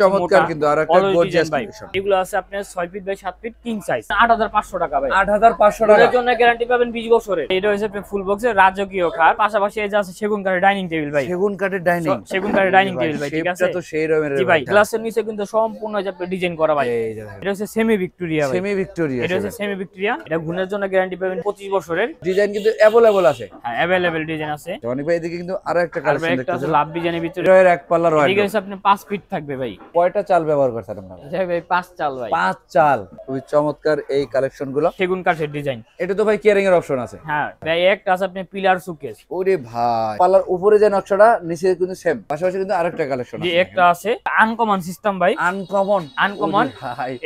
চমৎকার মোটা, কিন্তু আর একটা always গর্জিয়াস design ভাই কালেকশন এগুলো আছে আপনার 6 feet by 7 feet king size 8500 টাকা ভাই 8500 এর টাকা জন্য গ্যারান্টি পাবেন 20 বছরের এটা হচ্ছে আপনার ফুল বক্সের রাজকীয় খাট পাশাপাশি এই যে আছে সেগুন কাঠের ডাইনিং টেবিল ভাই সেগুন কাঠের ডাইনিং সেগুন কাঠের ডাইনিং টেবিল ভাই ঠিক আছে তো সেই রকমের জি ভাই গ্লাসের নিচে কিন্তু সম্পূর্ণ যে আপনি ডিজাইন করা ভাই এই যে দেখেন এটা হচ্ছে সেমি ভিক্টোরিয়া ভাই সেমি ভিক্টোরিয়া এটা হচ্ছে সেমি ভিক্টোরিয়া এটা গুণের জন্য গ্যারান্টি পাবেন 25 বছরের ডিজাইন কিন্তু अवेलेबल আছে হ্যাঁ अवेलेबल ডিজাইন আছে অনেক ভাই এদিকে কিন্তু আরো একটা আর ভাই কালেকশন একটা আছে দেখতেছেন লাভ ডিজাইনের ভিতরে এর এক পাল্লা এদিকে রয়্যাল হচ্ছে আপনি 5 ফিট থাকবে ভাই কয়টা চাল ব্যবহার করছেন আপনারা এটা ভাই 5 চাল ভাই। পাঁচ চাল। খুবই চমৎকার এই কালেকশনগুলো সেগুন কাঠের ডিজাইন এটা তো ভাই কেয়ারিং এর অপশন আছে। হ্যাঁ ভাই একটা আছে আপনি পিলার সুকেস ওরে ভাই। পাল্লার উপরে যে নকশাটা নিচে কিন্তু সেম পাশাপাশি কিন্তু আরেকটা কালেকশন আছে। একটা আছে। আনকমন সিস্টেম ভাই। আনকমন আনকমন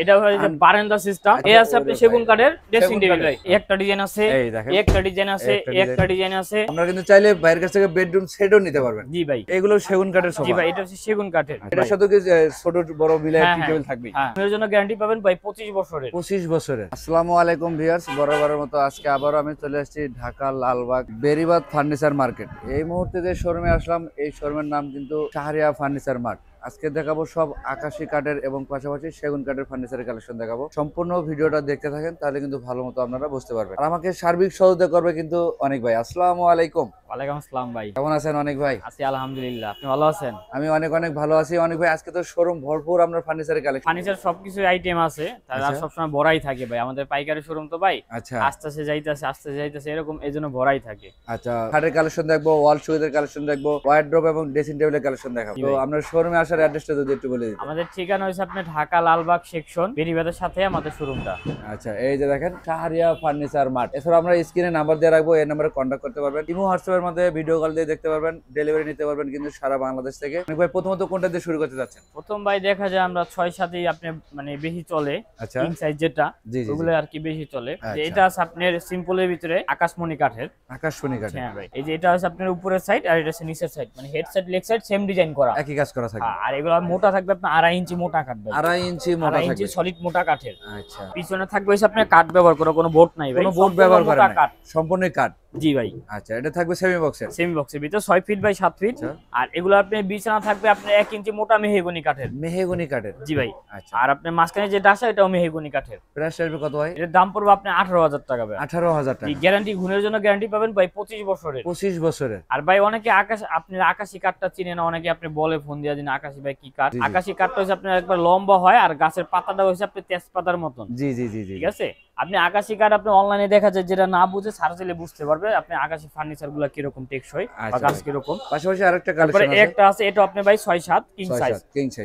এটা হচ্ছে বারান্দা সিস্টেম আচ্ছা, এই আছে আপনি সেগুন কাঠের ড্রেসিং টেবিল ভাই একটা ডিজাইন আছে। এই দেখেন। একটা ডিজাইন আছে একটা ডিজাইন আছে। আমরা কিন্তু চাইলে বাইরের কাছ থেকে বেডরুম সেটও নিতে পারবেন। জি ভাই। এগুলো সেগুন কাঠের জি ভাই এটা হচ্ছে সেগুন কাঠের। এটার সাথে কি যে ছোট বড় মিলে টি। টেবিল থাকবে এর জন্য গ্যারান্টি পাবেন ভাই 25 বছরের। পঁচিশ বছরের। আসসালামু আলাইকুম ভিউয়ার্স বরাবরের মতো আজকে আবারও আমি চলে আসছি ঢাকা লালবাগ বেরিবাদ ফার্নিচার মার্কেট এই মুহূর্তে যে শোরুমে আসলাম এই শোরুমের নাম কিন্তু শাহরিয়া ফার্নিচার মার্ট আজকে দেখাবো সব আকাশি কাঠের এবং পাশাপাশি সেগুন কাঠের ফার্নিচারের কালেকশন দেখাবো। সম্পূর্ণ ভিডিওটা দেখতে থাকেন তাহলে কিন্তু ভালো মতো আপনারা বুঝতে পারবেন। আর আমাকে সার্বিক সহযোগিতা করবে কিন্তু অনেক ভাই। আসসালামু আলাইকুম। ওয়ালাইকুম আসসালাম ভাই। কেমন আছেন অনেক ভাই? আছি আলহামদুলিল্লাহ। আপনি ভালো আছেন? আমি অনেক অনেক ভালো আছি। অনেক ভাই আজকে তো শোরুম ভরপুর আপনার ফার্নিচারের কালেকশন ফার্নিচার সবকিছু আইটেম আছে। তার আচ্ছা। সবসময় ভরাই থাকে ভাই। আমাদের পাইকারি শোরুম তো ভাই। আচ্ছা। আস্তে যাইতেছে আস্তে যাইতেছে এরকম ভরাই থাকে। আচ্ছা খাটের কালেকশন দেখব ওয়াল সুইদের কালেকশন দেখব ওয়ার্ড্রপ এবং ড্রেসিং টেবিলের কালেকশন দেখাবো। জি তো ভাই। আপনার শোরুমে আসার অ্যাড্রেসটা যদি একটু বলে দিন আমাদের ঠিকানা হচ্ছে আপনার ঢাকা লালবাগ সেকশন বেরিবাদের সাথে আমাদের শোরুমটা। আচ্ছা এই যে দেখেন শাহরিয়া ফার্নিচার মার্ট। এছাড়া আমরা স্ক্রিনে নাম্বার দিয়ে রাখব এই নাম্বারে কন্ট্যাক্ট করতে পারবেন। ইমো হোয়াটসঅ্যাপের মধ্যে ভিডিও কল দিয়ে দেখতে পারবেন ডেলিভারি নিতে পারবেন কিন্তু সারা বাংলাদেশ থেকে। অনেক ভাই প্রথমত কোনটা দিয়ে শুরু করতে যাচ্ছেন প্রথম ভাই দেখা যায় আমরা ছয় সাতেই আপনি মানে বেশি চলে আচ্ছা। সাইজ যেটা ওগুলো আর কি বেশি চলে। যে আচ্ছা। এটা আছে আপনার সিম্পলের ভিতরে আকাশমণি কাঠের। আকাশমণি কাঠে হ্যাঁ ভাই এই যে এটা আছে আপনার উপরের সাইড আর এটা নিচের সাইড মানে head side leg side same design করা। একই কাজ করা থাকে। আর এগুলো মোটা থাকবে আপনার আড়াই ইঞ্চি মোটা আড়াই ইঞ্চি মোটা ইঞ্চি সলিড মোটা কাঠের। আচ্ছা। পিছনে থাকবে হচ্ছে আপনার কাঠ ব্যবহার করা কোনো বোর্ড নাই ভাই। কোনো বোর্ড ব্যবহার কাঠ। সম্পূর্ণ কাঠ? জি ভাই। আচ্ছা এটা থাকবে সেমি বক্সের সেমি বক্সের ভিতরে ফিট বাই ফিট। আর এগুলো আপনি বিছানা থাকবে আপনার এক ইঞ্চি মোটা মেহেগুনি কাঠের। মেহেগুনি কাঠের? জি ভাই। আচ্ছা। আর আপনার মাঝখানে যে ডাসা এটাও মেহেগুনি কাঠের। প্রাইস আসবে কত ভাই? এটার দাম পড়বে আঠারো হাজার টাকা ভাই। আঠারো হাজার টাকা। গ্যারান্টি ঘুনের জন্য গ্যারান্টি পাবেন ভাই পঁচিশ বছরের। পঁচিশ বছরের। আর ভাই অনেকে আকাশ আপনার আকাশি কাঠটা চিনে না অনেকে আপনি বলে ফোন দিয়ে দিন আকাশি ভাই কি কাঠ। আকাশি কাঠটা হচ্ছে আপনার একবার লম্বা হয় আর গাছের পাতাটা হচ্ছে আপনার তেজপাতার মতন। জি জি জি জি। ঠিক আছে? আপনি আকাশি কাঠ আপনি অনলাইনে দেখা যায় যেটা না বুঝে সার্চ দিলে বুঝতে পারবে আপনি আকাশি ফার্নিচারগুলা কীরকম টেকসই বা আচ্ছা গাছ ভাই। কীরকম। পাশাপাশি আরেকটা কালেকশন আছে। একটা আছে এটা আপনি ভাই ছয় সাত কিং ছয় সাইজ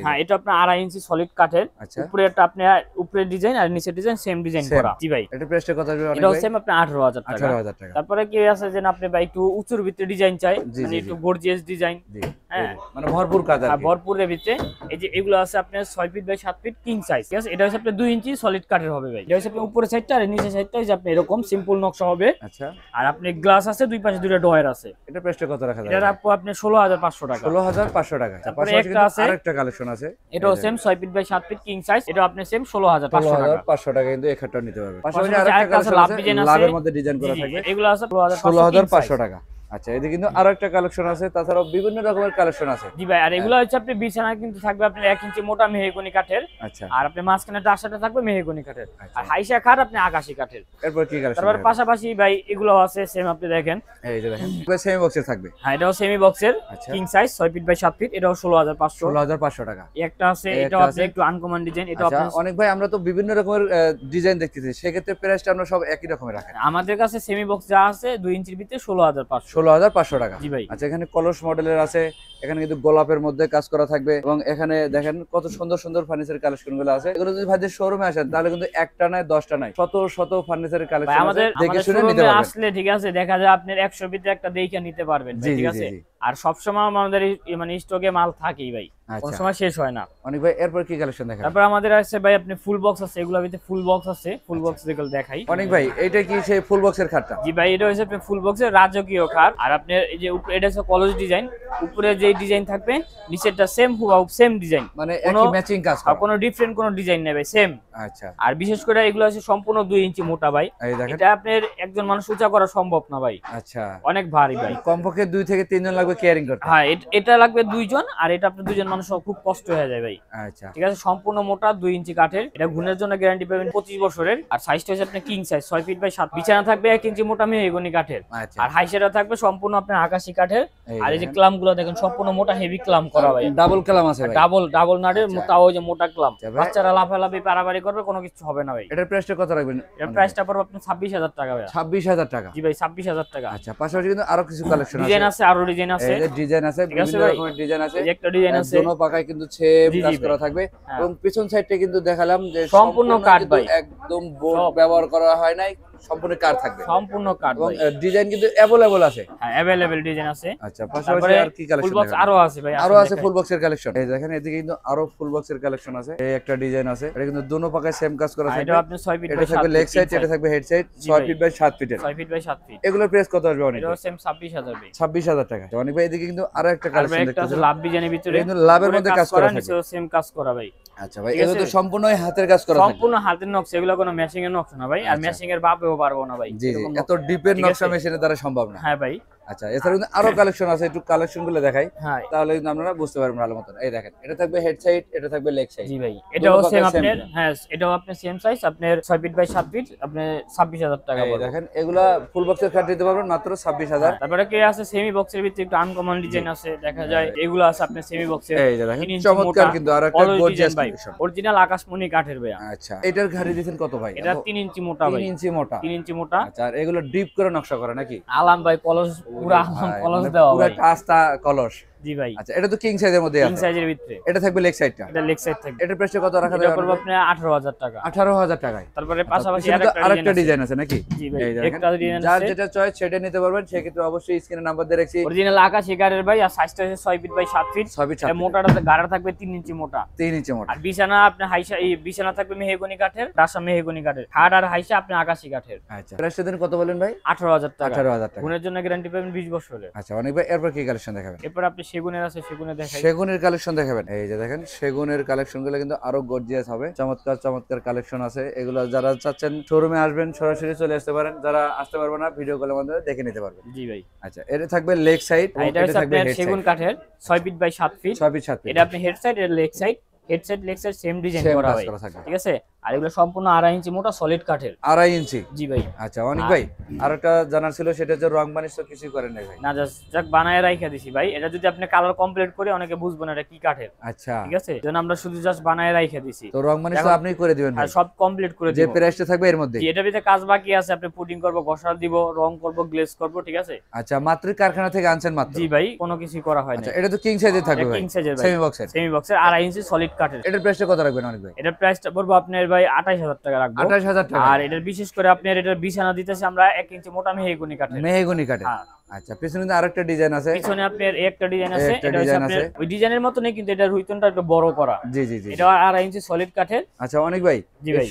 হ্যাঁ এটা আপনার আড়াই ইঞ্চি সলিড কাঠের। আচ্ছা। উপরে একটা আপনি উপরে ডিজাইন আর নিচে ডিজাইন সেম ডিজাইন করা। জি ভাই। এটা প্রাইসটা কত আসবে অনেক এটাও সেম আপনি আঠারো হাজার টাকা। আঠারো হাজার টাকা। তারপরে কি আছে যেন আপনি ভাই একটু উঁচুর ভিতরে ডিজাইন চাই মানে একটু গর্জিয়াস ডিজাইন হ্যাঁ। মানে ভরপুর কাজ আর কি। ভরপুরের ভিতরে। এই যে এগুলো আছে আপনার ছয় ফিট বাই সাত ফিট কিং সাইজ ঠিক আছে? এটা হচ্ছে আপনার দুই ইঞ্চি সলিড কাঠের হবে ভাই। এটা হচ্ছে আপনার উপরের সাইডটা আর নিচের সাইডটা যে আপনি এরকম সিম্পল নকশা হবে। আচ্ছা। আর আপনি গ্লাস আছে দুই পাশে দুইটা ডয়ার আছে। এটা প্রাইসটা কত রাখা এটা আপু আপনি ষোলো হাজার পাঁচশো টাকা। ষোলো হাজার পাঁচশো টাকা। তারপরে একটা আছে- আরেকটা কালেকশন আছে। এটাও সেম ছয় ফিট বাই সাত ফিট কিং সাইজ এটা আপনি সেম ষোলো হাজার ষোলো পাঁচশো হাজার টাকা। পাঁচশো টাকা কিন্তু এই নিতে পারবে। পাশাপাশি আরেকটা আছে লাভ ডিজাইন আছে। লাভের মধ্যে ডিজাইন করা থাকবে। এগুলো আছে ষোলো হাজার ষোলো হাজার পাঁচশো পাঁচশো টাকা। আচ্ছা এদিকে কিন্তু আরও একটা কালেকশন আছে তাছাড়াও বিভিন্ন রকমের কালেকশন আছে। জি ভাই আর এগুলো হচ্ছে আপনি বিছানা কিন্তু থাকবে আপনার এক ইঞ্চি মোটা মেহেগুনি কাঠের আচ্ছা। আর আপনি মাঝখানে থাকবে মেহেগুনি কাঠের। আচ্ছা। আর হাইসা খাট আপনি আকাশি কাঠের। এরপর কি কালেকশন তারপর পাশাপাশি ভাই এগুলো আছে সেম আপনি দেখেন। এই যে দেখেন সেমি বক্সে থাকবে? হ্যাঁ এটাও সেমি বক্সের কিং সাইজ ছয় ফিট বাই সাত ফিট এটাও ষোলো হাজার পাঁচশো। ষোলো হাজার পাঁচশো টাকা। একটা আছে আপনি। একটু আনকমন ডিজাইন এটা আপনি অনেক ভাই আমরা তো বিভিন্ন রকমের ডিজাইন দেখতেছি সেক্ষেত্রে প্রাইসটা আমরা সব একই রকমের রাখেন। আমাদের কাছে সেমি বক্স যা আছে দুই ইঞ্চির ভিতরে ষোলো হাজার পাঁচশো। ষোলো হাজার পাঁচশো টাকা। আচ্ছা এখানে কলস মডেলের আছে এখানে কিন্তু গোলাপের মধ্যে কাজ করা থাকবে এবং এখানে দেখেন কত সুন্দর সুন্দর ফার্নিচার কালেকশনগুলো আছে। এগুলো যদি ভাইদের শোরুমে আসেন তাহলে কিন্তু একটা নাই দশটা নাই শত শত ফার্নিচারের ভাই কালেকশন দেখে শুনে নিতে পারবেন। আসলে ঠিক আছে দেখা যায় আপনার একশো ভিতরে একটা দেখে নিতে পারবেন ঠিক আছে। আর সবসময় আমাদের মানে স্টকে মাল থাকেই ভাই। কোন আচ্ছা সময় শেষ হয় না। অনেক ভাই এরপর কি কালেকশন দেখেন? তারপর আমাদের আছে ভাই আপনি ফুল বক্স আছে এগুলোর ভিতরে ফুল বক্স আছে ফুল আচ্ছা। বক্স যেগুলো দেখাই। অনেক ভাই এইটা কি সেই ফুল বক্সের খাটটা? জি ভাই এটা হচ্ছে ফুল বক্সের রাজকীয় খাট। আর আপনার এই যে উপরে এটা হচ্ছে কলেজ ডিজাইন উপরে যে ডিজাইন থাকবে নিচেরটা সেম হুবাহু সেম ডিজাইন মানে কোনো- একই ম্যাচিং কাজ আর কোনো ডিফারেন্ট কোনো ডিজাইন নেবে সেম আচ্ছা। আর বিশেষ করে এগুলো হচ্ছে সম্পূর্ণ দুই ইঞ্চি মোটা ভাই। এটা আপনার একজন মানুষ উঁচা করা সম্ভব না ভাই। আচ্ছা। অনেক ভারী ভাই। কমপক্ষে দুই থেকে তিনজন লাগবে লাগবে কেয়ারিং করতে। হ্যাঁ এটা লাগবে দুইজন আর এটা আপনার দুইজন মানুষ খুব কষ্ট হয়ে যায় ভাই। আচ্ছা। ঠিক আছে? সম্পূর্ণ মোটা দুই ইঞ্চি কাঠের। এটা ঘুণের জন্য গ্যারান্টি পাবেন পঁচিশ বছরের। আর সাইজটা হচ্ছে আপনার কিং সাইজ ছয় ফিট বাই সাত বিছানা থাকবে এক ইঞ্চি মোটা মেহগনি কাঠের। আচ্ছা। আর হাইসেটা থাকবে সম্পূর্ণ আপনার আকাশি কাঠের। আর এই যে ক্লামগুলো দেখেন সম্পূর্ণ মোটা হেভি ক্লাম করা ভাই। ডাবল কালাম আছে ডাবল ডাবল নাটের আচ্ছা। তাও যে মোটা ক্লাম আচ্ছা বাচ্চারা লাফালাফি পারাবারি করবে কোনো কিছু হবে না ভাই। এটার প্রাইসটা কত রাখবেন? এর প্রাইসটা পড়বে আপনার ছাব্বিশ হাজার টাকা ভাই ছাব্বিশ হাজার টাকা। জি ভাই ছাব্বিশ হাজার টাকা। আচ্ছা পাশাপাশি কিন্তু আরও কিছু কালেকশন ডিজাইন আছে। আরও ডিজাইন আছে। এই এর ডিজাইন আছে বিভিন্ন রকমের ডিজাইন আছে। একটা ডিজাইন আছে। দোনো পাকায় কিন্তু জি কাজ করা থাকবে। হ্যাঁ। এবং পিছন সাইডটা কিন্তু দেখালাম যে সম্পূর্ণ কাট ভাই। একদম বোর্ড ব্যবহার করা হয় নাই। সম্পূর্ণ কাঠ থাকবে। সম্পূর্ণ কাঠ এবং ডিজাইন কিন্তু অ্যাভেলেবল আছে? হ্যাঁ অ্যাভেলেবেল ডিজাইন আছে। আচ্ছা পাশাপাশি আর কি ফুল কালেকশন বক্স আরও আছে ভাই আরও আছে ফুল বক্সের কালেকশন এই দেখেন এদিকে কিন্তু আরও ফুল বক্সের কালেকশন আছে। এই একটা ডিজাইন আছে। এটা কিন্তু দোনো পাকায় সেম কাজ করা হ্যাঁ, থাকবে এটা আপনি ছয় ফিট এটা থাকবে লেগ সাইড এটা থাকবে হেড সাইড 6 ফিট বাই 7 ফিটের ছয় ফিট বাই সাত ফিট এগুলোর প্রাইস কত আসবে অনেক? এটাও সেম ছাব্বিশ হাজার ভাই। ছাব্বিশ হাজার টাকা। তো অনেক ভাই এদিকে কিন্তু আরও একটা কালেকশন একটা লাভ ডিজাইনের ভিতরে। কিন্তু লাভের মধ্যে কাজ করা নিচেও সেম কাজ করা ভাই। আচ্ছা ভাই এগুলো তো সম্পূর্ণ সম্পূর্ণই হাতের কাজ করা সম্পূর্ণ হাতের নকশা এগুলো কোনো মেশিনের এর নকশা না ভাই। আর মেশিনের ম্যাচিং এর বাপেও পারব না ভাই এত ডিপের নকশা? মেশিনের দ্বারা সম্ভব না। হ্যাঁ ভাই। আচ্ছা এছাড়া কিন্তু আরও কালেকশন আছে একটু কালেকশনগুলো দেখাই। হ্যাঁ। তাহলে কিন্তু আপনারা বুঝতে পারবেন ভালো মতন। এই দেখেন এটা থাকবে হেড সাইড এটা থাকবে লেগ সাইড জি ভাই এটাও সেম আপনার হ্যাঁ এটাও আপনার সেম সাইজ আপনার ছয় ফিট বাই সাত ফিট আপনার ছাব্বিশ হাজার টাকা পড়বে। দেখেন এগুলা ফুল বক্সের কাঠ দিতে পারবেন মাত্র ছাব্বিশ হাজার। তারপরে কি আছে সেমি বক্সের ভিতরে একটু আনকমন ডিজাইন আছে দেখা যায় এগুলো আছে আপনার সেমি বক্সের এই দেখেন চমৎকার কিন্তু আর একটা গর্জিয়াস ভাই। অরিজিনাল আকাশমণি কাঠের ভাই আচ্ছা এটার ঘাড়ি দিয়েছেন কত ভাই? এটা তিন ইঞ্চি মোটা ভাই। ইঞ্চি মোটা। তিন ইঞ্চি মোটা। আচ্ছা আর এগুলো ডিপ করে নকশা করে নাকি? আলাম ভাই কলস পুরো কলস মানে দেওয়া পুরো কাজটা কলস। জি ভাই। আচ্ছা এটা তো কিং সাইজের মধ্যে আছে। সাইজের ভিতরে। এটা থাকবে লেগ সাইডটা এটা লেগ সাইড থাকবে। এটার প্রাইসটা কত রাখা যাবে পড়বে আঠারো হাজার টাকা। আঠারো হাজার টাকায়। তারপরে পাশাপাশি আরেকটা আরেকটা ডিজাইন আছে। নাকি? জি ভাই একটা ডিজাইন যার যেটা চয়েস সেটা নিতে পারবেন। সেক্ষেত্রে অবশ্যই স্ক্রিনে নাম্বার দিয়ে রাখছি। অরিজিনাল আকাশ এগারের ভাই আর সাইজটা হচ্ছে ছয় ফিট বাই সাত ফিট সবই এটা মোটাটা গাড়া থাকবে তিন ইঞ্চি মোটা। তিন ইঞ্চি মোটা। আর বিছানা আপনার হাইসা এই বিছানা থাকবে মেহগনি কাঠের ডাসা মেহগনি কাঠের। খাট আর হাইসা আপনি আকাশি কাঠের। আচ্ছা প্রাইসটা দিন কত বলেন ভাই? আঠারো হাজার টাকা। আঠারো হাজার টাকা। গুণের জন্য গ্যারান্টি পাবেন বিশ বছরের। আচ্ছা অনেক ভাই এরপর কি কালেকশন দেখাবেন? এরপর আপনি সেগুনের আছে সেগুনে দেখাই। সেগুনের কালেকশন দেখাবেন। এই যে দেখেন সেগুনের কালেকশনগুলো কিন্তু আরও গর্জিয়াস হবে। চমৎকার চমৎকার কালেকশন আছে। এগুলো যারা চাচ্ছেন শোরুমে আসবেন সরাসরি চলে আসতে পারেন। যারা আসতে পারবে না ভিডিও কলের মাধ্যমে দেখে নিতে পারবেন। জি ভাই। আচ্ছা এটা থাকবে লেগ সাইড এটা থাকবে সেগুন কাঠের ছয় ফিট বাই সাত ফিট ছয় ফিট সাত এটা আপনি হেড সাইড এটা leg side head side leg side same design করা হয়। ঠিক আছে? আর এগুলো সম্পূর্ণ আড়াই ইঞ্চি মোটা সলিড কাঠের। আড়াই ইঞ্চি? জি ভাই। আচ্ছা অনেক ভাই আর একটা জানার ছিল সেটা হচ্ছে রং বানিশ তো কিছুই করেন নাই ভাই। না জাস্ট যাক বানায় রাইখা দিছি ভাই। এটা যদি আপনি কালার কমপ্লিট করে অনেকে বুঝব না এটা কি কাঠের। আচ্ছা। ঠিক আছে? যেন আমরা শুধু জাস্ট বানায় রাইখা দিছি। তো রং বানিশ তো এখন- আপনি করে দিবেন ভাই। সব কমপ্লিট করে যে দিব। প্রাইসটা থাকবে এর মধ্যে। জি, এটার ভিতরে কাজ বাকি আছে। আপনি পুডিং করব ঘষা দিব রং করব গ্লেজ করব ঠিক আছে? আচ্ছা মাত্র কারখানা থেকে আনছেন মাত্র? জি ভাই কোনো কিছুই করা হয় না আচ্ছা এটা তো কিং সাইজের থাকবে ভাই। কিং সাইজের ভাই। সেমি বক্সের সেমি বক্সের আড়াই ইঞ্চি সলিড কাঠের। এটার প্রাইসটা কত রাখবেন অনেক ভাই? এটার প্রাইসটা পড়ব আপনার ভাই আঠাশ হাজার টাকা রাখব। আঠাশ হাজার টাকা। আর এটার বিশেষ করে আপনার এটার বিছানা দিতেছে আমরা এক ইঞ্চি মোটা মেহেগুনি কাঠের। মেহগুনি কাটে হ্যাঁ। আচ্ছা পিছনে আরেকটা ডিজাইন আছে। পিছনে আপনার একটা ডিজাইন আছে এটা হচ্ছে আপনার আছে। ওই ডিজাইনের কিন্তু এটার একটু বড় করা। জি জি জি এটা ইঞ্চি সলিড কাঠের। আচ্ছা অনেক ভাই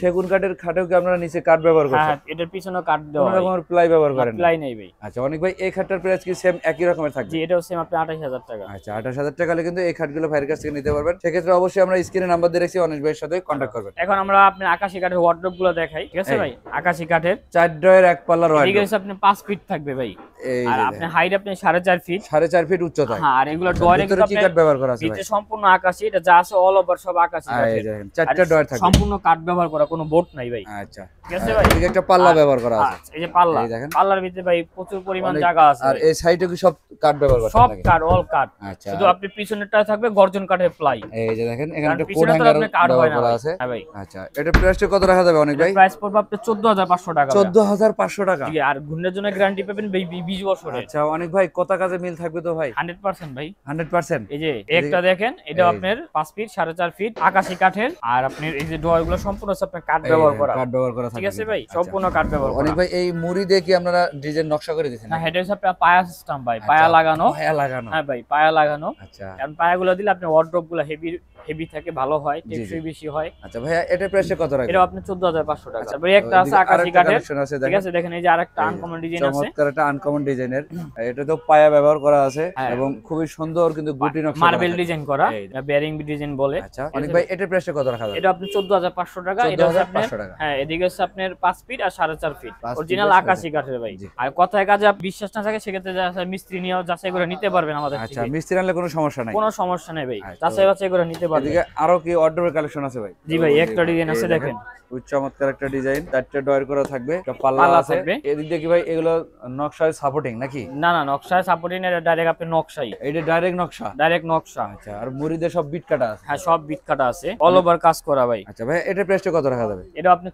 সেগুন কাঠের খাটেও কি আপনারা নিচে কাঠ ব্যবহার হ্যাঁ করছেন? হ্যাঁ, এটার কাঠ দেওয়া রকমের প্লাই ব্যবহার করেন প্লাই নেই ভাই। আচ্ছা অনেক ভাই এই খাটটার প্রাইস কি সেম একই রকমের থাকবে? জি এটাও সেম আপনি আঠাশ হাজার টাকা। আচ্ছা আঠাশ হাজার টাকা হলে কিন্তু এই খাটগুলো ভাইয়ের কাছ থেকে নিতে পারবেন। সেক্ষেত্রে অবশ্যই আমরা স্ক্রিনে নাম্বার দিয়ে রেখেছি অনেক ভাইয়ের সাথে কন্ট্যাক্ট করবেন। এখন আমরা আপনার আকাশি কাঠের ওয়ার্ড্রপগুলো দেখাই ঠিক আছে ভাই? আকাশি কাঠের। চার ড্রয়ের এক পাল্লা রয়েল এদিকে হচ্ছে আপনি পাঁচ ফিট থাকবে ভাই। এই আর আপনি হাইট আপনি সাড়ে চার ফিট সাড়ে চার ফিট উচ্চতায়। হ্যাঁ আর এগুলো ডয়ারে ভিতরে কি কাঠ ব্যবহার করা আছে ভিতরে সম্পূর্ণ আকাশি এটা যা আছে অল ওভার সব আকাশি এই। দেখেন চারটা থাকবে সম্পূর্ণ কাঠ ব্যবহার করা কোনো বোট নাই ভাই। আচ্ছা। ঠিক আছে ভাই? এদিকে একটা পাল্লা ব্যবহার করা আছে। আচ্ছা, এই যে পাল্লা। পাল্লার ভিতরে ভাই প্রচুর পরিমাণ জায়গা আছে আর এই সাইডে কি সব কাঠ ব্যবহার করতে সব কাঠ অল আচ্ছা। শুধু আপনি পিছনেরটা থাকবে গর্জন কাঠের প্লাই এই যে দেখেন এখানে একটা কোড হ্যাঙ্গার ব্যবহার করা আছে। হ্যাঁ ভাই। আচ্ছা এটা প্রাইসটা কত রাখা যাবে অনেক ভাই? প্রাইস পড়বে চোদ্দ হাজার পাঁচশো টাকা চোদ্দ হাজার পাঁচশো টাকা। ঠিক আর ঘূর্ণের জন্য গ্যারান্টি পাবেন ভাই বি- বিশ বছরের আচ্ছা অনেক ভাই কত কাজে মিল থাকবে তো ভাই? হান্ড্রেড পার্সেন্ট ভাই। Hundred percent? এই যে একটা দেখেন এটা আপনার পাঁচ ফিট সাড়ে চার ফিট আকাশি কাঠের আর আপনার এই যে ডোয়ারগুলো সম্পূর্ণ হচ্ছে আপনার কাঠ ব্যবহার করা। কাঠ ব্যবহার করা ঠিক আছে ভাই আচ্ছা। সম্পূর্ণ কাঠ ব্যবহার অনেক ভাই এই মুড়ি দিয়ে কি আপনারা ডিজাইন নকশা করে দিয়েছেন না হেড হচ্ছে আপনার পায়া সিস্টেম ভাই পায়া আচ্ছা, লাগানো। পায়া লাগানো। হ্যাঁ ভাই পায়া লাগানো। আচ্ছা। কারণ পায়াগুলো দিলে আপনার ওয়ার্ড্রপগুলো হেভি হেভি থাকে ভালো হয়। টেকসই বেশি হয়। আচ্ছা ভাইয়া এটা প্রাইসে কত রাখবেন? এটা হাজার পাঁচশো টাকা। আচ্ছা, তারপরে একটা আছে আকাশি কাঠের। ঠিক আছে দেখেন এই যে আরেকটা আনকমন ডিজাইন আছে। চমৎকার একটা আনকমন ডিজাইনের এটা তো পায়া ব্যবহার করা আছে হ্যাঁ। এবং খুবই সুন্দর কিন্তু গুটি নকশা মার্বেল ডিজাইন করা যে। বেয়ারিং ডিজাইন বলে। আচ্ছা অনেক ভাই এটা প্রাইসে কত রাখা যাবে? এটা আপনি চোদ্দ হাজার পাঁচশো টাকা এটা হচ্ছে আপনার হ্যাঁ এদিকে হচ্ছে আপনার পাঁচ ফিট আর সাড়ে চার ফিট অরিজিনাল আকাশি কাঠের ভাই। আর কথায় কাজে বিশ্বাস না থাকে সেক্ষেত্রে মিস্ত্রি নিয়ে যাচাই করে নিতে পারবেন আমাদের আচ্ছা মিস্ত্রি আনলে কোনো সমস্যা নাই। কোনো সমস্যা নেই ভাই। আচ্ছা। যাচাই বাছাই করে নিতে পারবেন এদিকে আরও কি অর্ডারের কালেকশন আছে ভাই? জি ভাই, একটা ডিজাইন আছে দেখেন। খুব চমৎকার একটা ডিজাইন চারটে ডয়ার করা থাকবে একটা পাল্লা পাল্লা আছে। এদিক দিয়ে কি ভাই এগুলো নকশায় সাপোর্টিং নাকি? না না নকশায় সাপোর্টিং এর ডাইরেক্ট আপনি নকশাই। এইটা ডাইরেক্ট নকশা? ডাইরেক্ট নকশা। আচ্ছা আর মুড়িতে সব বিট কাটা আছে। হ্যাঁ সব বিট কাটা আছে। অল ওভার কাজ করা ভাই। আচ্ছা ভাই এটা প্রাইসটা কত রাখা যাবে? আপনি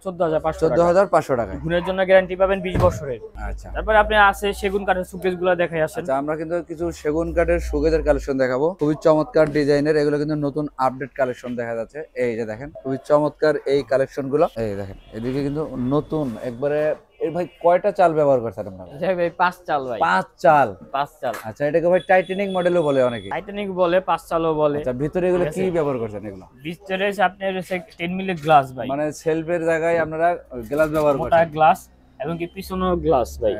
গুণের জন্য গ্যারান্টি পাবেন বছরের। আচ্ছা। তারপরে আপনি আছে সেগুন কাঠের দেখাই আসেন। আচ্ছা আমরা কিন্তু কিছু সেগুন কাঠের সুগেজের কালেকশন দেখাবো। খুবই চমৎকার ডিজাইনের এগুলো কিন্তু নতুন আপডেট কালেকশন দেখা যাচ্ছে। এই যে দেখেন খুবই চমৎকার এই কালেকশনগুলো। এই দেখেন এদিকে কিন্তু নতুন একবারে এর ভাই কয়টা চাল ব্যবহার করছেন আপনারা? যাই ভাই পাঁচ চাল ভাই। পাঁচ চাল? পাঁচ চাল। আচ্ছা এটাকে ভাই টাইটানিক মডেলও বলে অনেকে। টাইটানিক বলে পাঁচ চালও বলে। আচ্ছা ভিতরে এগুলো কি। ব্যবহার করছেন এগুলো? ভিতরে আপনার টেন মিলি গ্লাস ভাই। মানে সেলফের জায়গায় আপনারা গ্লাস ব্যবহার মোটা করছেন। গ্লাস এবং কি পিছনেও গ্লাস ভাই।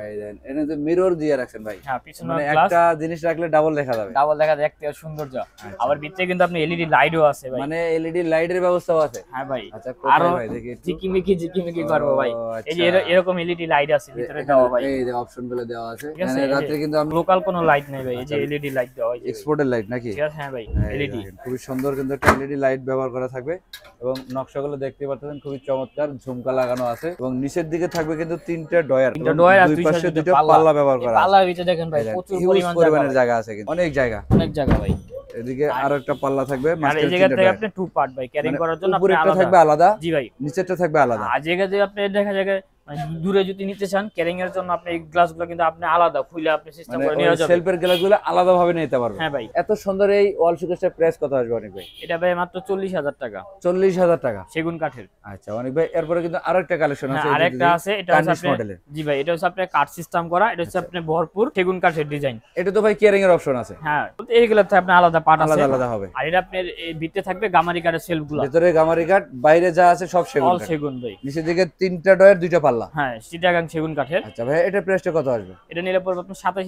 তো মিরর দিয়ে রাখছেন ভাই। হ্যাঁ পিছনেও মানে একটা জিনিস রাখলে ডাবল দেখা যাবে। ডাবল দেখা দেখতে সৌন্দর্য। আবার ভিতরে কিন্তু আপনি এলইডি লাইটও আছে ভাই। মানে এলইডি লাইটের ব্যবস্থাও আছে। হ্যাঁ ভাই। আচ্ছা আরও ভাই দেখি একটু? ঝিকিমিকি করব ভাই। এই যে আচ্ছা। এর- এরকম এলইডি লাইট আছে ভিতরে ভাই। এই যে অপশনগুলো দেওয়া আছে। মানে যে- রাত্রে কিন্তু আমরা লোকাল কোনো লাইট নেই ভাই। এই যে আচ্ছা। এলইডি লাইট দেওয়া ভাই। এক্সপোর্টের লাইট নাকি? হ্যাঁ ভাই এলইডি খুবই সুন্দর কিন্তু একটা এলইডি লাইট ব্যবহার করা থাকবে। এবং নকশাগুলো দেখতে পাচ্ছেন খুবই চমৎকার ঝুমকা লাগানো আছে। এবং নিচের দিকে থাকবে কিন্তু তিনটা ডয়ার তিনটা ডয়ার দুই পাশে দুটো পাল্লা। ব্যবহার করা পাল্লার ভিতরে দেখেন ভাই প্রচুর পরিমাণ জায়গা পরিমাণের জায়গা আছে কিন্তু। অনেক জায়গা। অনেক জায়গা ভাই। এদিকে আরও একটা পাল্লা থাকবে আর এই জায়গা থেকে আপনি টু পার্ট ভাই ক্যারিং মানে করার জন্য আপনি আলাদা। থাকবে আলাদা জি ভাই। নিচেরটা থাকবে আলাদা। আর জায়গা যে আপনি দেখা যায় মানে দূরে যদি নিতে চান ক্যারিং এর জন্য আপনি এই গ্লাসগুলো কিন্তু আপনি আলাদা খুলে আপনি সিস্টেম মানে করে নেওয়া যাবে। সেলফের গ্লাসগুলো আলাদা ভাবে নিতে পারবে। হ্যাঁ ভাই। এত সুন্দর এই ওয়াল শোকেসটার প্রাইস কত আসবে অনেক ভাই? এটা ভাই মাত্র চল্লিশ হাজার টাকা। চল্লিশ হাজার টাকা। সেগুন কাঠের। আচ্ছা অনেক ভাই এরপরে কিন্তু আরও একটা কালেকশন হ্যাঁ আছে আরেকটা আছে এটা হচ্ছে মডেলের জি ভাই এটা হচ্ছে আপনার কাঠ সিস্টেম করা এটা হচ্ছে আপনার ভরপুর সেগুন কাঠের ডিজাইন এটা তো ভাই কেয়ারিং এর অপশন আছে। হ্যাঁ এইগুলোতে আপনার আলাদা পার্ট আছে। আলাদা আলাদা হবে। আর এটা আপনার এই ভিতরে থাকবে গামারি কাঠের সেলফগুলো। ভেতরে গামারি কাঠ বাইরে যা আছে সব সেগুন অল সেগুন ভাই। নিচের দিকে তিনটা ডয়ের দুইটা পাল্লা। হ্যাঁ সেগুন কাঠের। আচ্ছা ভাই এটা প্রাইসটা কত আসবে? এটা নিলে পড়বে আপনার সাতাইশ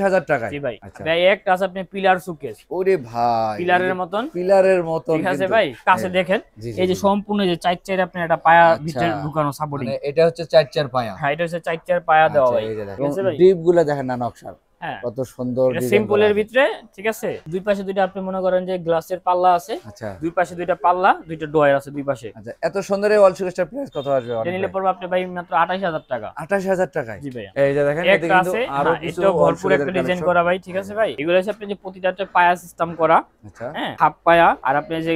হাজার টাকা। জি ভাই। আচ্ছা। ভাই একটা আছে আপনি পিলার সুকেস। ওরে ভাই পিলারের মতন। পিলারের মতন ঠিক আছে ভাই কাছে হ্যাঁ। দেখেন। এই যে সম্পূর্ণ যে চার চার আপনি একটা পায়া আচ্ছা। ভিতরে ঢুকানো সাপোর্টিং মানে এটা হচ্ছে চার চার পায়া। হ্যাঁ এটা হচ্ছে চার চার পায়া দেওয়া আচ্ছা, ভাই। ডিপগুলা দেখেন। না নকশার। হ্যাঁ কত সুন্দর এটা design সিম্পলের ভিতরে ঠিক আছে? দুই পাশে দুইটা আপনি মনে করেন যে গ্লাসের পাল্লা আছে আচ্ছা। দুই পাশে দুইটা পাল্লা দুইটা ডয়ার আছে দুই পাশে। আচ্ছা এত সুন্দর এই ওয়াল শোকেসটার প্রাইস কত আসবে এটা নিলে পড়বে আপনি ভাই মাত্র আঠাশ হাজার টাকা। আঠাশ হাজার টাকায়? জি ভাই এই যে দেখেন একটা কিন্তু আরও হ্যাঁ, কিছু ভরপুর একটা ডিজাইন করা ভাই ঠিক আছে ভাই? এগুলো হচ্ছে আপনি যে প্রতিটাতে পায়া সিস্টেম করা আচ্ছা। হ্যাঁ হাফ পায়া আর আপনি যে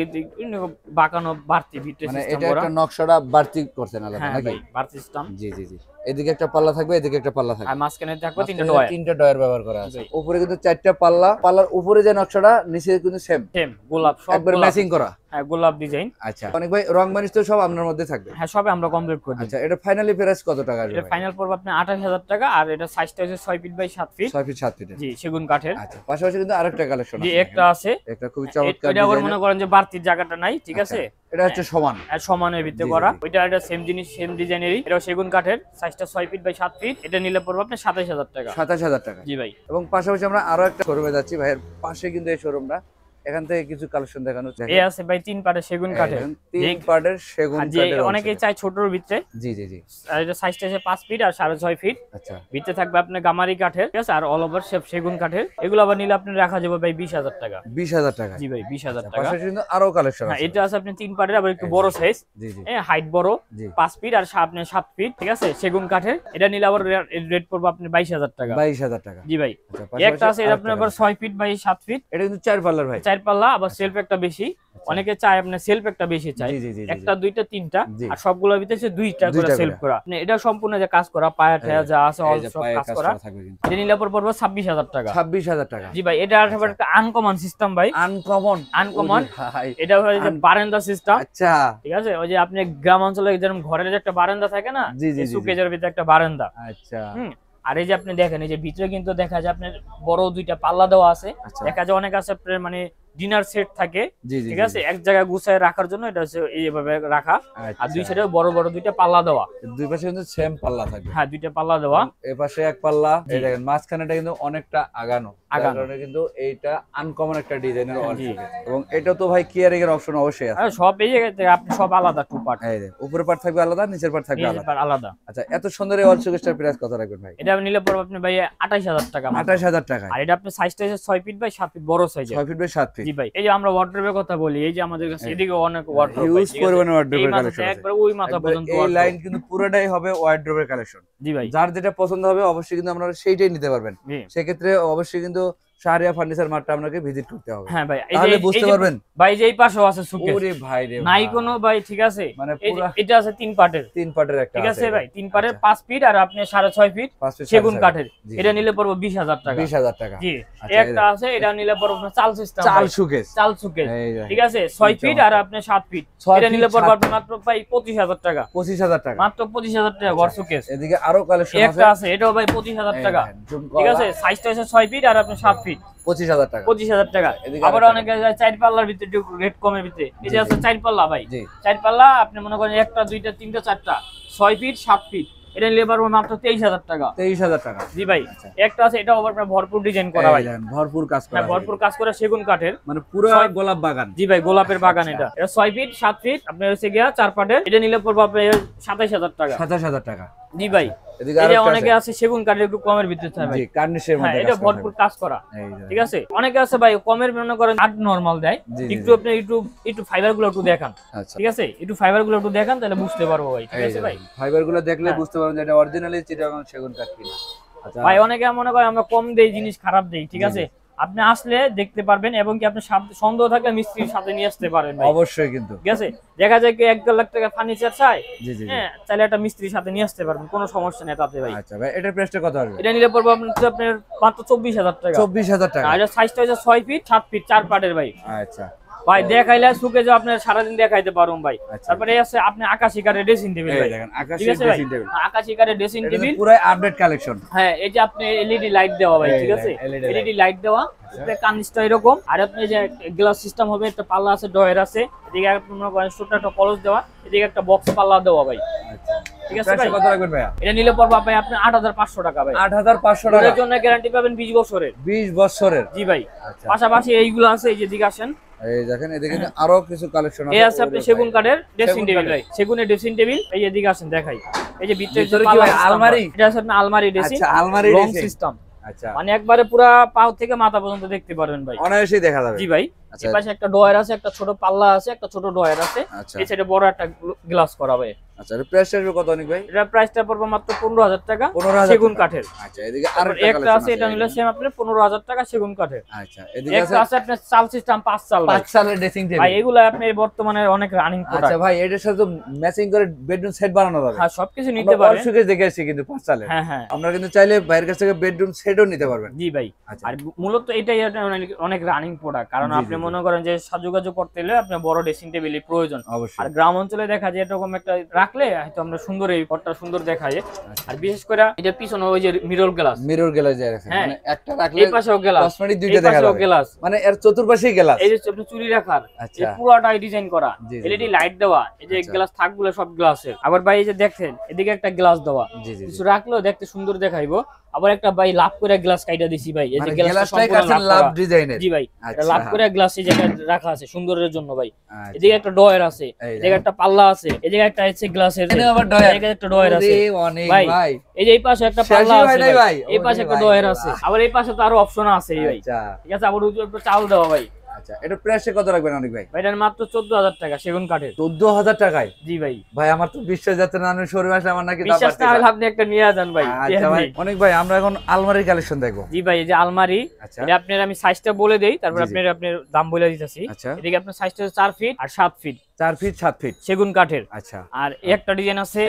বাঁকানো বাড়তি ভিতরে মানে এটা একটা নকশাটা বাড়তি করছেন আলাদা হ্যাঁ নাকি? বাড়তি সিস্টেম জি জি জি। এদিকে একটা পাল্লা থাকবে এদিকে একটা পাল্লা থাকবে। আর মাঝখানে থাকবে তিনটা ডয়ার তিনটা ডয়ার ব্যবহার করা আছে। উপরে কিন্তু চারটা পাল্লা পাল্লার উপরে যে নকশাটা নিচে কিন্তু সেম সেম গোলাপ সব একবার ম্যাচিং করা। হ্যাঁ গোলাপ ডিজাইন আচ্ছা অনেক ভাই রং মানিস তো সব আপনার মধ্যে থাকবে। হ্যাঁ সবে আমরা কমপ্লিট করে আচ্ছা এটা ফাইনালি প্রাইস কত টাকা আসবে এটা ফাইনাল পড়বে আপনি আঠাশ হাজার টাকা আর এটা সাইজটা হচ্ছে ছয় ফিট বাই সাত ফিট ছয় ফিট সাত ফিটের জি সেগুন কাঠের। আচ্ছা পাশাপাশি কিন্তু আরেকটা কালেকশন জি একটা আছে। একটা খুবই চমৎকার এটা আবার মনে করেন যে বাড়তির জায়গাটা নাই ঠিক আচ্ছা, আছে? এটা হচ্ছে সমান। আর সমানের জি, করা। ওইটা একটা সেম জিনিস সেম ডিজাইনেরই এটা সেগুন কাঠের সাইজটা ছয় ফিট বাই সাত ফিট এটা নিলে পড়বে আপনার সাতাশ হাজার টাকা। সাতাশ হাজার টাকা। জি ভাই। এবং পাশাপাশি আমরা আরও একটা শোরুমে যাচ্ছি। ভাইয়ের পাশে কিন্তু এই শোরুমটা এখান থেকে কিছু কালেকশন দেখানো হচ্ছে এ আছে ভাই তিন পাটের সেগুন কাঠের। তিন পার্টের সেগুন কাঠের অনেকে। চায় ছোটর ভিতরে। জি জি জি। আর এটা সাইজটা আছে পাঁচ ফিট আর সাড়ে ছয় ফিট আচ্ছা। ভিতরে থাকবে আপনার গামারি কাঠের ঠিক আছে? আর অল ওভার শেপ সেগুন কাঠের। এগুলো আবার নিলে আপনি রাখা যাবে ভাই বিশ হাজার টাকা। বিশ হাজার টাকা। জি ভাই বিশ হাজার টাকা। পাশাপাশি কিন্তু আরও কালেকশন হ্যাঁ আছে। এটা আছে আপনি তিন পাটের আবার একটু বড় সাইজ জি জি। হাইট বড় জি। পাঁচ ফিট আর আপনার সাত ফিট ঠিক আছে? সেগুন কাঠের। এটা নিলে আবার রেট পড়বে আপনি বাইশ হাজার টাকা। বাইশ হাজার টাকা। জি ভাই। আচ্ছা একটা আছে এটা আপনার আবার collection। ছয় ফিট বাই সাত ফিট এটা কিন্তু চার পাল্লার ভাই। চার পাল্লা আবার সেলফ একটা বেশি। অনেকে চায় আপনার সেলফ একটা বেশি চায়। একটা দুইটা তিনটা আর সবগুলোর ভিতরে দুইটা করে সেলফ করা। মানে এটা সম্পূর্ণ যে কাজ করা পায়া ঠায়া যা আছে অল সব কাজ করা। এটা নিলে পর পড়বে ছাব্বিশ হাজার টাকা। ছাব্বিশ হাজার টাকা। জি ভাই এটা আবার একটা আনকমন সিস্টেম ভাই। আনকমন আনকমন এটা হচ্ছে যে বারান্দা সিস্টেম আচ্ছা। ঠিক আছে? ওই যে আপনি গ্রাম অঞ্চলে যেরকম ঘরের যে একটা বারান্দা থাকে না। সুকেজের ভিতরে একটা বারান্দা। আচ্ছা। হুম? আর এই যে আপনি দেখেন এই যে ভিতরে কিন্তু দেখা যায় আপনার বড় দুইটা পাল্লা দেওয়া আছে। আচ্ছা। দেখা যায় অনেক আছে আপনার মানে ডিনার সেট থাকে ঠিক আছে? এক জায়গায় গুছায় রাখার জন্য এটা হচ্ছে এইভাবে রাখা। আর দুই সাইডে বড় বড় দুইটা পাল্লা দেওয়া। দুই পাশে কিন্তু সেম পাল্লা থাকে। হ্যাঁ দুইটা পাল্লা দেওয়া। এই পাশে এক পাল্লা। এই দেখেন মাঝখানেটা কিন্তু অনেকটা আগানো। আগানো। কিন্তু এইটা আনকমন একটা ডিজাইনের জি। এবং এটা তো ভাই কিয়ারিং এর অপশন অবশ্যই আছে। সব এই আপনি সব আলাদা টু পার্ট এই যে উপরের পার্ট থাকবে আলাদা নিচের পার্ট থাকবে আলাদা। আলাদা। আচ্ছা এত সুন্দর এই অল প্রাইস কত রাখবেন ভাই? এটা নিলে পড়বে আপনি ভাই আঠাশ হাজার টাকা মাত্র। আঠাশ হাজার টাকা আর এটা আপনার সাইজটা হচ্ছে ছয় ফিট বাই সাত ফিট বড় সাইজ ছয় ফিট বাই সাত ফিট জি ভাই এই যে আমরা ওয়ার্ড্রোবের কথা বলি এই যে আমাদের কাছে হ্যাঁ। এদিকে অনেক ওয়ার্ড্রোব হিউজ পরিমাণে ওয়ার্ড্রোবের মাথা কালেকশন আছে। একবার ওই মাথা পর্যন্ত এই লাইন কিন্তু পুরোটাই হবে ওয়ার্ড্রোবের কালেকশন জি ভাই। যার যেটা পছন্দ হবে অবশ্যই কিন্তু আপনারা সেইটাই নিতে পারবেন। সেক্ষেত্রে অবশ্যই কিন্তু শাহরিয়া ফার্নিচার মার্টটা আপনাকে ভিজিট করতে হবে। হ্যাঁ ভাই তাহলে বুঝতে পারবেন। ভাই যে এই পাশেও আছে সুকেস ওরে ভাই রে নাই কোনো ভাই ঠিক আছে? মানে পুরা এটা আছে তিন পার্টের তিন পার্টের একটা ঠিক আছে ভাই তিন পার্টের আচ্ছা। পাঁচ ফিট আর আপনি সাড়ে ছয় ফিট সেগুন কাঠের। এটা নিলে পড়ব বিশ হাজার টাকা। বিশ হাজার টাকা। জি আচ্ছা, একটা আছে এটা নিলে পড়ব আপনার চাল সিস্টেম চাল চাল সুকেস ঠিক আছে? ছয় কি ফিট আর আপনি সাত ফিট ছয় এটা নিলে পড়ব মাত্র ভাই পঁচিশ হাজার টাকা। পঁচিশ হাজার টাকা। মাত্র পঁচিশ হাজার টাকা ঘর সুকেস এদিকে আরও কালেকশন আছে একটা আছে। এটাও ভাই পঁচিশ হাজার এই টাকা। ঠিক আছে? সাইজটা হচ্ছে ছয় ফিট আর আপনি সাত ফিট পঁচিশ হাজার টাকা। পঁচিশ হাজার টাকা। আবার অনেকে চার পাল্লার ভিতরে রেট কমের ভিতরে। এই যে আছে চার পাল্লা ভাই। চার পাল্লা আপনি মনে করেন একটা দুইটা তিনটা চারটা। ছয় ফিট সাত ফিট এটা নিলে মাত্র তেইশ হাজার টাকা। তেইশ হাজার টাকা। জি ভাই আচ্ছা। একটা আছে এটা আবার ভরপুর ডিজাইন করা ভাই। ভরপুর কাজ করা হ্যাঁ ভরপুর কাজ করা সেগুন কাঠের। মানে পুরো গোলাপ বাগান। জি ভাই গোলাপের বাগান আচ্ছা। এটা। এটা ছয় ফিট সাত ফিট আপনার হচ্ছে গিয়া চার পাটের। এটা নিলে পড়ব আপনার সাতাইশ হাজার টাকা। সাতাশ হাজার টাকা। জি ভাই। একটা অনেকে আছে। আছে সেগুন কাঠের একটু কমের ভিতরে থাকে ভাই। কার্নিশের মধ্যে এটা ভরপুর কাজ করা থাকবে। এই যে, ঠিক আছে? অনেকে আছে ভাই কমের মনে করেন আট নরমাল দেয়। জি, জি, একটু আপনি একটু দেখান আচ্ছা। ঠিক আছে? একটু দেখান তাহলে বুঝতে পারব ভাই ঠিক আছে ভাই? দেখলে হ্যাঁ। বুঝতে পারবেন যে এটা অরিজিনালি চিটাগাং সেগুন কাঠ কিনা। আচ্ছা। ভাই অনেকে মনে করে আমরা কম দেই জিনিস খারাপ দেই ঠিক আছে? আপনি আসলে দেখতে পারবেন এবং কি আপনি সন্দেহ থাকলে মিস্ত্রির সাথে নিয়ে আসতে পারেন অবশ্যই কিন্তু। ঠিক আছে? দেখা যায় কি এক দেড় লাখ টাকা ফার্নিচার চাই। জি জি জি। হ্যাঁ চাইলে একটা মিস্ত্রির সাথে নিয়ে আসতে পারবেন কোনো সমস্যা নেই তাতে ভাই। আচ্ছা ভাই এটার প্রাইসটা কত হবে এটা নিলে পড়বে আপনার আপনার মাত্র চব্বিশ হাজার টাকা। চব্বিশ হাজার টাকা। আর সাইজটা হচ্ছে ছয় ফিট সাত ফিট চার পাটের ভাই। আচ্ছা। ভাই দেখাইলে সুখে যে আপনার সারাদিন দেখাইতে পারুন ভাই। আচ্ছা। তারপরে এই আছে আপনি আকাশি কারে ড্রেসিং টেবিল ভাই। দেখেন আকাশি কারে ড্রেসিং টেবিল পুরো আপডেট কালেকশন হ্যাঁ এই যে আপনি এলইডি লাইট দেওয়া ভাই ঠিক আছে? এলইডি লাইট দেওয়া। কানিসটা এরকম। আর আপনি যে গ্লাস সিস্টেম হবে একটা পাল্লা আছে ডয়ের আছে এদিকে একটা কলস দেওয়া এদিকে একটা বক্স পাল্লা দেওয়া ভাই। ঠিক আছে ভাই? কত রাখবেন ভাইয়া? এটা নিলে পড়বা ভাই আপনি আট হাজার পাঁচশো টাকা ভাই। আট হাজার পাঁচশো টাকা। এর জন্য গ্যারান্টি পাবেন বিশ বছরের। বিশ বছরের। জি ভাই। আচ্ছা। পাশাপাশি এইগুলো আছে এই যে দিকে আসেন। এই দেখেন এদিকে আরও কিছু কালেকশন এই আছে আপনি সেগুন কাঠের ড্রেসিং টেবিল ভাই। সেগুনের ড্রেসিং টেবিল এই আসেন দেখাই। এই যে ভিতরে কি ভাই, আলমারি? এটা আছে আপনার আলমারি ড্রেসিং আচ্ছা আলমারি সিস্টেম আচ্ছা। মানে একবারে পুরা পাও থেকে মাথা পর্যন্ত দেখতে পারবেন ভাই। অনায়াসেই দেখা যাবে। জি ভাই। এই পাশে একটা ডয়ার আছে একটা ছোট পাল্লা আছে একটা ছোট ডয়ার আছে। আচ্ছা। এই সাইডে বড় একটা গ্লাস করা ভাই আচ্ছা এর প্রাইসটা কত অনেক ভাই? এটা প্রাইসটা পড়বে মাত্র পনেরো হাজার টাকা সেগুন কাঠের। আচ্ছা এদিকে আরেকটা একটা আছে এটা নিলে সেম আপনার পনেরো হাজার টাকা সেগুন কাঠের। আচ্ছা এদিকে আছে আছে আপনার চাল সিস্টেম পাঁচ চাল ভাই। পাঁচ সালের ড্রেসিং ভাই এগুলো আপনি বর্তমানে অনেক রানিং আচ্ছা ভাই এটার সাথে ম্যাচিং করে বেডরুম সেট বানানো যাবে। হ্যাঁ সবকিছু নিতে আমরা পারেন অর্শুকে দেখে কিন্তু পাঁচ সালে হ্যাঁ হ্যাঁ। আমরা কিন্তু চাইলে বাইরের কাছ থেকে বেডরুম সেটও নিতে পারবেন। জি ভাই। আচ্ছা। আর মূলত এটাই অনেক- রানিং প্রোডাক্ট কারণ আপনি। মনে করেন যে সাজুগাজু করতে হলে আপনার বড় ড্রেসিং টেবিলের প্রয়োজন। আর গ্রাম অঞ্চলে দেখা যায় এরকম একটা রাখলে হয়তো আমরা সুন্দর এই ঘরটা সুন্দর দেখায়। আচ্ছা। আর বিশেষ করে এটা পিছনে ওই যে মিরর গ্লাস মিরর গ্লাস হ্যাঁ। মানে একটা রাখলে এই পাশেও গ্লাস কসমেটিক দুইটা দেখা যাবে। গ্লাস মানে এর চতুর্পাশেই গ্লাস এই যে আপনার চুরি রাখার এই আচ্ছা। পুরোটাই ডিজাইন করা। এলইডি লাইট দেওয়া এই যে আচ্ছা। গ্লাস থাকগুলো সব গ্লাসের আবার ভাই এই যে দেখছেন এদিকে একটা গ্লাস দেওয়া। কিছু রাখলেও দেখতে সুন্দর দেখাইবো। আবার একটা ভাই লাভ করে গ্লাস কাইটা দিছি ভাই। এই যে মানে গ্লাসটা গ্লাসটাই কাছে লাভ ডিজাইনের জি ভাই এটা আচ্ছা। লাভ করে গ্লাস এই জায়গায় রাখা আছে সুন্দরের জন্য ভাই। আচ্ছা। এদিকে একটা ডয়ার আছে এদিকে একটা পাল্লা আছে এদিকে একটা আছে গ্লাসের এখানে আবার ডয়ার। এদিকে একটা ডয়ার আছে। অনেক ভাই, এই যে এই পাশে একটা পাল্লা আছে ভাই। এই পাশে একটা ডয়ার আছে। আবার এই পাশে তো আরও অপশন আছে এই ভাই। আচ্ছা। ঠিক আছে আবার উপরে চাল দেওয়া ভাই। আচ্ছা এটা প্রাইসে কত রাখবেন অনেক ভাই? ভাই এটার মাত্র চোদ্দ হাজার টাকা সেগুন কাঠের। চোদ্দ হাজার টাকায়? জি ভাই। ভাই আমার তো বিশ্বাস যাচ্ছে না আমি শোরুমে আসলে আমার নাকি বিশ্বাস না হলে আপনি একটা নিয়ে যান ভাই আচ্ছা ভাই অনেক ভাই আমরা এখন আলমারির কালেকশন দেখব। জি ভাই এই যে আলমারি আচ্ছা। এটা আপনার আমি সাইজটা বলে দিই তারপর। আপনার আপনার দাম বলে দিতেছি। আচ্ছা। এদিকে আপনার সাইজটা হচ্ছে চার ফিট আর সাত ফিট চার ফিট সাত ফিট সেগুন কাঠের। আচ্ছা। আর একটা ডিজাইন আছে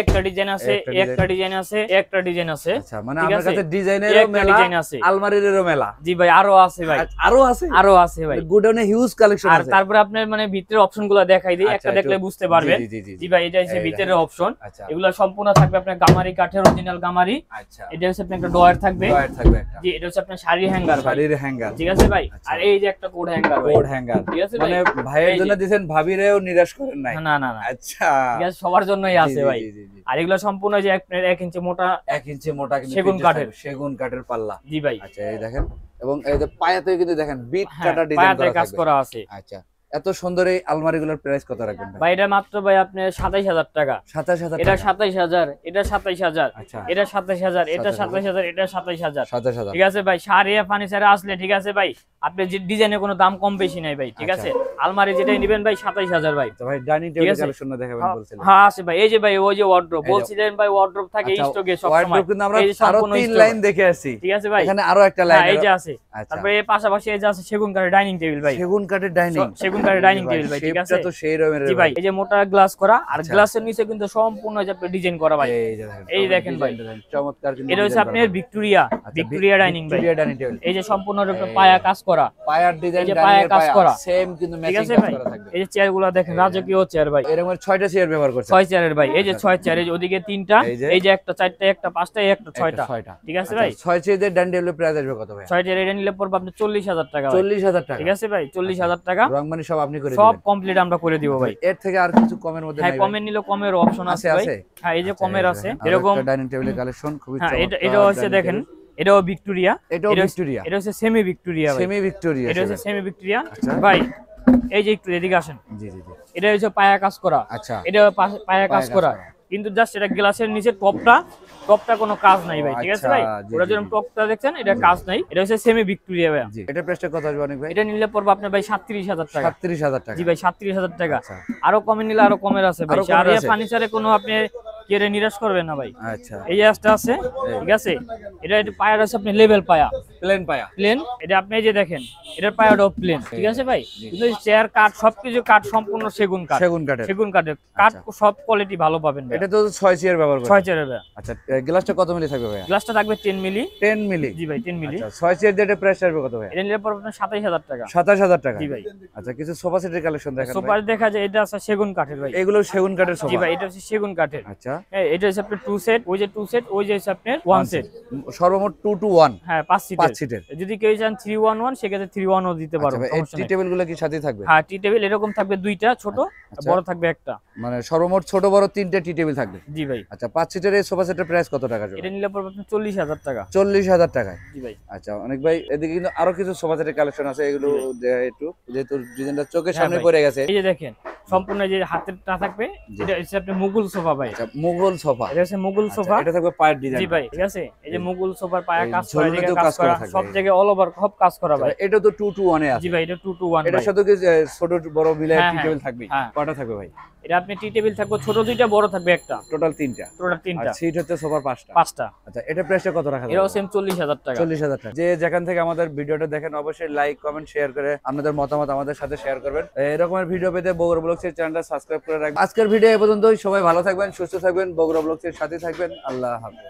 একটা ডিজাইন আছে একটা ডিজাইন। আছে একটা ডিজাইন আছে। আচ্ছা মানে আমার কাছে ডিজাইনেরও মেলা ডিজাইন আছে। আলমারিরও মেলা। জি ভাই আরও আছে ভাই। আরও আছে? আরও আছে ভাই। গোডাউনে হিউজ কালেকশন আর তারপরে আপনার মানে ভিতরের অপশনগুলো দেখাই দিই আচ্ছা, একটা দেখলে বুঝতে পারবেন। জি, ভাই এটা হচ্ছে ভিতরের অপশন আচ্ছা। এগুলো সম্পূর্ণ থাকবে আপনার গামারি কাঠের অরিজিনাল গামারি। আচ্ছা। এটা হচ্ছে আপনার একটা ডয়ার থাকবে। ডয়ার থাকবে একটা। জি এটা হচ্ছে আপনার শাড়ি হ্যাঙ্গার শাড়ির হ্যাঙ্গার ঠিক আছে ভাই? আচ্ছা। আর এই যে একটা কোড হ্যাঙ্গার কোড হ্যাঙ্গার ঠিক আছে মানে ভাইয়ের এই যে- জন্য দিয়েছেন নিরাশ করেন নাই। না না না। আচ্ছা। সবার জন্যই আছে ভাই। আর এগুলো সম্পূর্ণ যে আপনার এক ইঞ্চি মোটা এক ইঞ্চি মোটা কিন্তু সেগুন কাঠের। সেগুন কাঠের পাল্লা। জি ভাই। আচ্ছা এই দেখেন। এবং এই যে পায়াতে কিন্তু দেখেন বিট হ্যাঁ কাটা ডিজাইন করা কাজ করা আছে। আচ্ছা। এত সুন্দর এই আলমারিগুলোর প্রাইস কত রাখবেন ভাই? এটা মাত্র ভাই সাতাইশ হাজার টাকা। সাতাশ হাজার এটা টাকা। সাতাইশ হাজার এটা সাতাইশ হাজার আচ্ছা। এটা সাতাইশ হাজার এটা 27,000 এটা সাতাইশ হাজার। সাতাশ হাজার। ঠিক আছে ভাই সারিয়া ফার্নিচারে আসলে ঠিক আছে ভাই আপনি যে ডিজাইনে কোনো দাম কম বেশি নাই ভাই ঠিক আচ্ছা। আছে আলমারি যেটাই নেবেন ভাই সাতাইশ হাজার ভাই। তো ভাই ডাইনিং টেবিল আছে। কালেকশন দেখাবেন বলছিলেন হ্যাঁ আছে ভাই এই যে ভাই ওই যে ওয়ার্ড্রোপ বলছিলেন ভাই ওয়ার্ড্রোপ থাকে আচ্ছা, স্টকে সব সময় ওয়ার্ডরোব কিন্তু আমরা আরও তিন লাইন দেখে আসছি। ঠিক আছে ভাই? এখানে আরও একটা হ্যাঁ লাইন এই যে আছে। আচ্ছা। তারপরে এর পাশাপাশি এই যে আছে সেগুন কাঠের ডাইনিং টেবিল ভাই। সেগুন কাঠের ডাইনিং সেগুন কাঠের ডাইনিং টেবিল ভাই ঠিক আছে? তো সেই রকমের জি ভাই। এই যে মোটা গ্লাস করা আর আচ্ছা। গ্লাসের নিচে কিন্তু সম্পূর্ণ যে আপনি ডিজাইন করা ভাই। এই দেখেন ভাই। চমৎকার কিন্তু এটা হচ্ছে আপনার ভিক্টোরিয়া আচ্ছা, ভিক্টোরিয়া ডাইনিং ভাই। ভিক্টোরিয়া ডাইনিং টেবিল এই যে সম্পূর্ণ রূপে পায়া কাজ করা। পায়ার ডিজাইন পায়া কাজ করা। সেম কিন্তু ম্যাচিং কাজ করা থাকবে। এই যে চেয়ারগুলা দেখেন রাজকীয় চেয়ার ভাই। এরকম ছয়টা চেয়ার ব্যবহার করছে ছয় চেয়ারের ভাই। এই যে আচ্ছা। ছয় চেয়ার এই যে ওদিকে তিনটা এই যে- একটা চারটা একটা পাঁচটা একটা ছয়টা। ছয়টা। ঠিক আছে আচ্ছা, ভাই? ছয় চেয়ারের ডাইনিং টেবিলের প্রাইস আসবে কত ভাই ছয় চেয়ার এটা নিলে পড়বে আপনি চল্লিশ হাজার টাকা ভাই। চল্লিশ হাজার টাকা। ঠিক আছে ভাই? চল্লিশ হাজার টাকা। রংমানি সব আপনি করে সব কমপ্লিট আমরা করে দিব ভাই। এর থেকে আর কিছু কমের মধ্যে হ্যাঁ? কমের নিলে কমের অপশন আছে ভাই। হ্যাঁ এই যে আচ্ছা, কমের আছে এরকম ডাইনিং টেবিলের কালেকশন খুবই হ্যাঁ এটা এটা হচ্ছে দেখেন এটাও ভিক্টোরিয়া। এটাও ভিক্টোরিয়া। এটা হচ্ছে সেমি ভিক্টোরিয়া ভাই। সেমি ভিক্টোরিয়া এটা হচ্ছে সেমি ভিক্টোরিয়া আচ্ছা। ভাই এই যে একটু এদিকে আসেন। জি জি জি। এটা হচ্ছে পায়া কাজ করা। আচ্ছা। এটা পায়া কাজ করা। কিন্তু জাস্ট এটা গ্লাসের নিচে টপটা টপটা কোনো কাজ নাই ভাই ঠিক আছে আচ্ছা, ভাই? ওটা ওরা যেরকম টপটা দেখছেন এটা কাজ নাই। এটা হচ্ছে সেমি ভিক্টোরিয়া ভাই এটা প্রেসটা কত আসবে অনেক ভাই? এটা নিলে পড়বে আপনার ভাই সাতত্রিশ হাজার টাকা। সাতত্রিশ হাজার টাকা। জি ভাই সাতত্রিশ হাজার টাকা। আচ্ছা। আরও কমে নিলে আরও কমের আছে ভাই। আর ফার্নিচারে কোনো আপনি কেড়ে নিরাশ করবেন না ভাই। আচ্ছা। এই আছে ঠিক আছে? এটা একটু পায়ার আছে আপনি লেভেল পায়া। প্লেন পায়া। প্লেন এটা আপনি যে দেখেন এটার পায়াটাও প্লেন ঠিক আছে ভাই? কিন্তু চেয়ার কাঠ সবকিছু কাঠ সম্পূর্ণ সেগুন কাঠ সেগুন কাঠের সেগুন কাঠের কাঠ আচ্ছা। সব কোয়ালিটি ভালো পাবেন এটা তো ছয় চেয়ার ব্যবহার করে ছয় চেয়ারের ভাই আচ্ছা গ্লাসটা কত মিলি থাকবে ভাই গ্লাসটা থাকবে টেন মিলি টেন মিলি জি ভাই টেন মিলি আচ্ছা ছয় চেয়ার দিয়ে এটা প্রাইস আসবে কত ভাই এটা নিলে আপনার সাতাইশ হাজার টাকা। সাতাশ হাজার টাকা। জি ভাই। আচ্ছা কিছু সোফা সেটের কালেকশন দেখেন। সুপার দেখা যায় এটা আছে সেগুন কাঠের ভাই। এগুলো সেগুন কাঠের জি ভাই এটা হচ্ছে সেগুন কাঠের আচ্ছা। হ্যাঁ এটা হচ্ছে আপনার টু সেট ওই যে টু সেট ওই যে হচ্ছে আপনার ওয়ান সেট সর্বমোট টু টু ওয়ান হ্যাঁ পাঁচ পাঁচ সিটের যদি কেউ চান থ্রি ওয়ান ওয়ান সেক্ষেত্রে থ্রি ওয়ানও দিতে পারো আচ্ছা সমস্যা টি টেবিলগুলো কি সাথে থাকবে? হ্যাঁ টি টেবিল এরকম থাকবে দুইটা ছোট আচ্ছা। বড় থাকবে একটা। মানে সর্বমোট ছোট বড় তিনটে টি টেবিল থাকবে? জি ভাই। আচ্ছা পাঁচ সিটের এই সোফা সেটের প্রাইস কত টাকা এটা নিলে পড়বে আপনার চল্লিশ হাজার টাকা। চল্লিশ হাজার টাকায়? জি ভাই। আচ্ছা অনেক ভাই এদিকে কিন্তু আরও কিছু সোফা সেটের কালেকশন আছে এগুলো একটু। যেহেতু ডিজাইনটা চোখের হ্যাঁ সামনে। পড়ে গেছে। এই যে দেখেন সম্পূর্ণ যে হাতেরটা থাকবে জি। এটা হচ্ছে আপনার মুঘল সোফা ভাই। আচ্ছা মুঘল সোফা। এটা হচ্ছে মুঘল সোফা। এটা থাকবে পায়ের ডিজাইন জি ভাই ঠিক আছে? এই যে মুঘল সোফার পায়া কাজ করা এদিকে কাজ করা সব জায়গায় অল ওভার সব কাজ করা ভাই। এটা তো টু টু ওয়ানে আছে। জি ভাই এটা টু টু ওয়ান এটার সাথে ছোট বড় মিলে হ্যাঁ, টি হ্যাঁ। টেবিল থাকবে? হ্যাঁ। কয়টা থাকবে ভাই? এটা আপনি টি টেবিল থাকবে ছোট দুইটা বড় থাকবে একটা। টোটাল তিনটা। টোটাল আর তিনটা সিট হচ্ছে সোফার পাঁচটা। পাঁচটা। আচ্ছা এটা প্রাইসটা কত রাখা এটাও সেম চল্লিশ হাজার টাকা। চল্লিশ হাজার টাকা। যে যেখান থেকে আমাদের ভিডিওটা দেখেন অবশ্যই লাইক কমেন্ট শেয়ার করে আপনাদের মতামত আমাদের সাথে শেয়ার করবেন। এরকমের ভিডিও পেতে বগুড়া ব্লগসের চ্যানেলটা সাবস্ক্রাইব করে রাখবেন। আজকের ভিডিও এ পর্যন্তই। সবাই ভালো থাকবেন সুস্থ থাকবেন। বগুড়া ব্লগসের সাথে থাকবেন। আল্লাহ হাফেজ।